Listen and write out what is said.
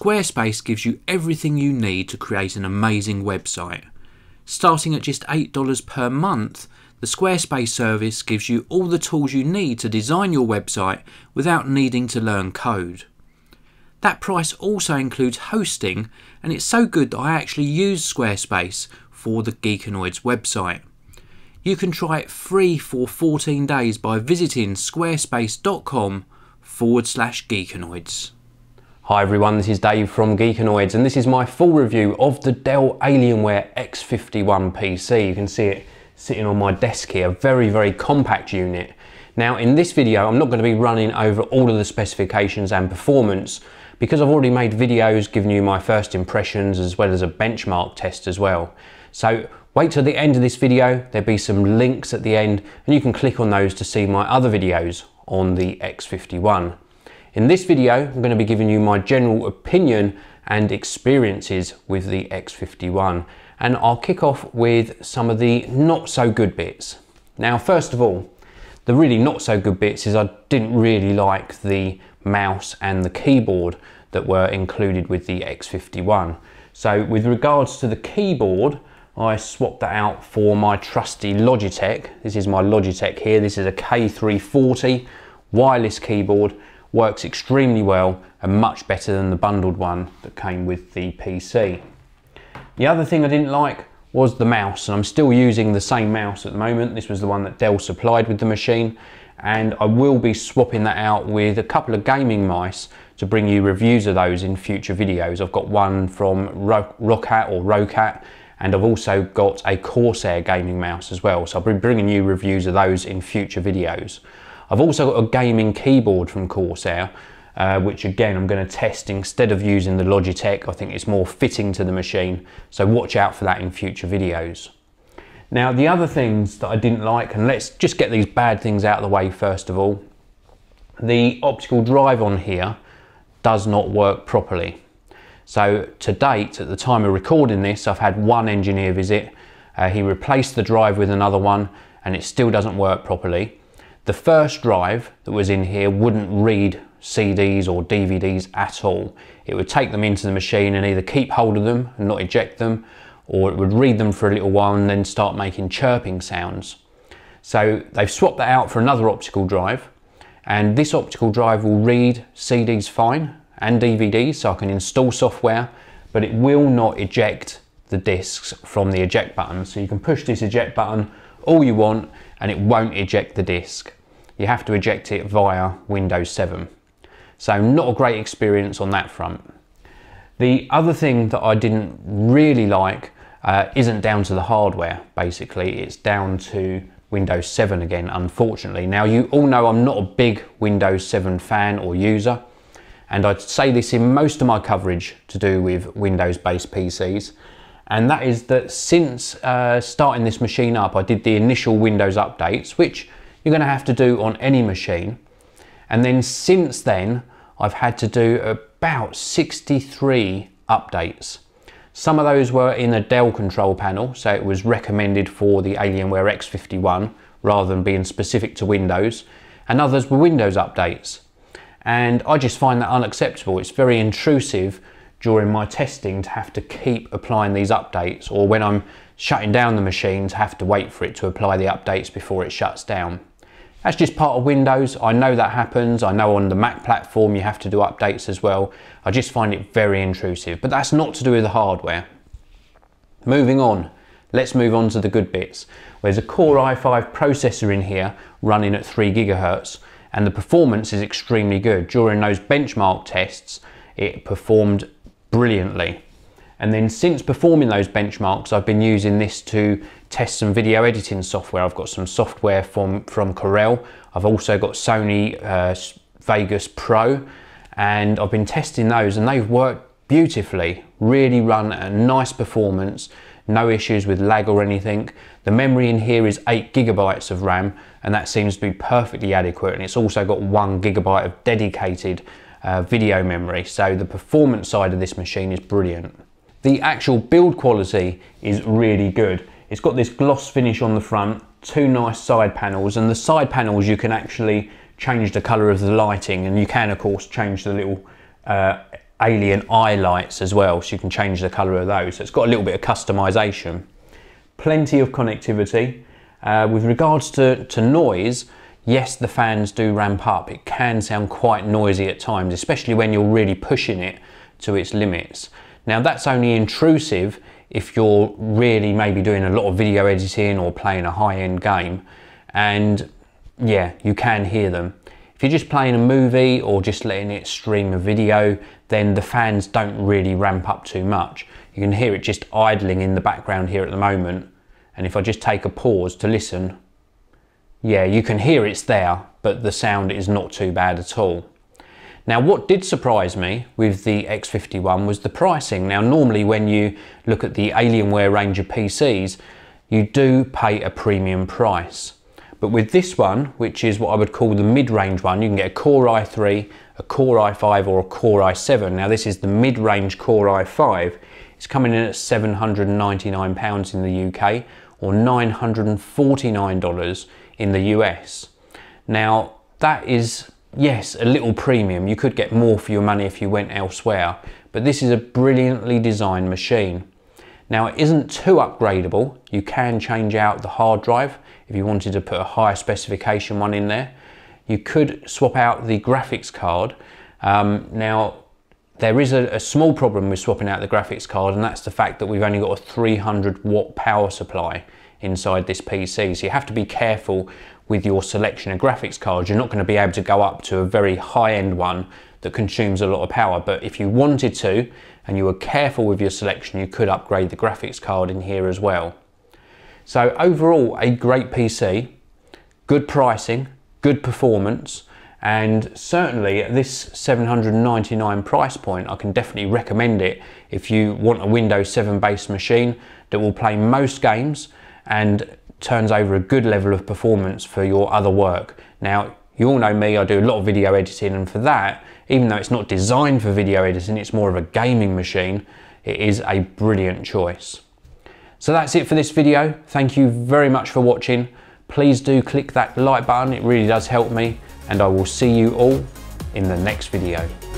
Squarespace gives you everything you need to create an amazing website. Starting at just $8 per month, the Squarespace service gives you all the tools you need to design your website without needing to learn code. That price also includes hosting, and it's so good that I actually use Squarespace for the Geekanoids website. You can try it free for 14 days by visiting squarespace.com forward slash geekanoids. Hi everyone, this is Dave from Geekanoids and this is my full review of the Dell Alienware X51 PC. You can see it sitting on my desk here, very, very compact unit. Now in this video, I'm not going to be running over all of the specifications and performance because I've already made videos giving you my first impressions as well as a benchmark test as well. So wait till the end of this video, there'll be some links at the end and you can click on those to see my other videos on the X51. In this video, I'm going to be giving you my general opinion and experiences with the X51 and I'll kick off with some of the not so good bits. Now first of all, the really not so good bits is I didn't really like the mouse and the keyboard that were included with the X51. So with regards to the keyboard, I swapped that out for my trusty Logitech. This is my Logitech here. This is a K340 wireless keyboard. Works extremely well and much better than the bundled one that came with the PC. The other thing I didn't like was the mouse and I'm still using the same mouse at the moment. This was the one that Dell supplied with the machine and I will be swapping that out with a couple of gaming mice to bring you reviews of those in future videos. I've got one from Roccat or Rocat and I've also got a Corsair gaming mouse as well. So I'll be bringing you reviews of those in future videos. I've also got a gaming keyboard from Corsair, uh, which again I'm going to test instead of using the Logitech. I think it's more fitting to the machine, so watch out for that in future videos. Now the other things that I didn't like, and let's just get these bad things out of the way first of all. The optical drive on here does not work properly. So to date, at the time of recording this, I've had one engineer visit. Uh, he replaced the drive with another one and it still doesn't work properly. The first drive that was in here wouldn't read CDs or DVDs at all. It would take them into the machine and either keep hold of them and not eject them, or it would read them for a little while and then start making chirping sounds. So they've swapped that out for another optical drive, and this optical drive will read CDs fine, and DVDs so I can install software, but it will not eject the discs from the eject button. So you can push this eject button all you want and it won't eject the disc. You have to eject it via Windows 7. So not a great experience on that front. The other thing that I didn't really like uh, isn't down to the hardware, basically. It's down to Windows 7 again, unfortunately. Now you all know I'm not a big Windows 7 fan or user and I'd say this in most of my coverage to do with Windows-based PCs, and that is that since uh, starting this machine up, I did the initial Windows updates, which you're going to have to do on any machine, and then since then, I've had to do about 63 updates. Some of those were in a Dell control panel, so it was recommended for the Alienware X51 rather than being specific to Windows, and others were Windows updates and I just find that unacceptable. It's very intrusive during my testing to have to keep applying these updates or when I'm shutting down the machine to have to wait for it to apply the updates before it shuts down. That's just part of Windows. I know that happens. I know on the Mac platform you have to do updates as well. I just find it very intrusive, but that's not to do with the hardware. Moving on, let's move on to the good bits. There's a Core i5 processor in here running at 3 gigahertz and the performance is extremely good. During those benchmark tests, it performed brilliantly. And then since performing those benchmarks, I've been using this to test some video editing software. I've got some software from, from Corel. I've also got Sony uh, Vegas Pro and I've been testing those and they've worked beautifully. Really run a nice performance, no issues with lag or anything. The memory in here is eight gigabytes of RAM and that seems to be perfectly adequate and it's also got one gigabyte of dedicated uh, video memory so the performance side of this machine is brilliant. The actual build quality is really good. It's got this gloss finish on the front, two nice side panels and the side panels you can actually change the colour of the lighting and you can of course change the little uh, alien eye lights as well, so you can change the colour of those. So it's got a little bit of customisation. Plenty of connectivity. Uh, with regards to, to noise, yes, the fans do ramp up. It can sound quite noisy at times, especially when you're really pushing it to its limits. Now that's only intrusive if you're really maybe doing a lot of video editing or playing a high-end game and yeah, you can hear them. If you're just playing a movie or just letting it stream a video, then the fans don't really ramp up too much. You can hear it just idling in the background here at the moment. And if I just take a pause to listen, yeah, you can hear it's there, but the sound is not too bad at all. Now what did surprise me with the X51 was the pricing. Now normally when you look at the Alienware range of PCs, you do pay a premium price. But with this one, which is what I would call the mid-range one, you can get a Core i3, a Core i5 or a Core i7. Now this is the mid-range Core i5. It's coming in at £799 in the UK or $949 in the US. Now that is yes, a little premium. You could get more for your money if you went elsewhere, but this is a brilliantly designed machine. Now it isn't too upgradable. You can change out the hard drive if you wanted to put a higher specification one in there. You could swap out the graphics card. Um, now there is a, a, small problem with swapping out the graphics card and that's the fact that we've only got a 300 watt power supply inside this PC. So you have to be careful with your selection of graphics cards. You're not going to be able to go up to a very high-end one that consumes a lot of power. But if you wanted to, and you were careful with your selection, you could upgrade the graphics card in here as well. So overall, a great PC, good pricing, good performance, and certainly at this 799 price point, I can definitely recommend it if you want a Windows 7 based machine that will play most games and turns over a good level of performance for your other work. Now, you all know me, I do a lot of video editing and for that, even though it's not designed for video editing, it's more of a gaming machine, it is a brilliant choice. So that's it for this video. Thank you very much for watching. Please do click that like button, it really does help me, and I will see you all in the next video.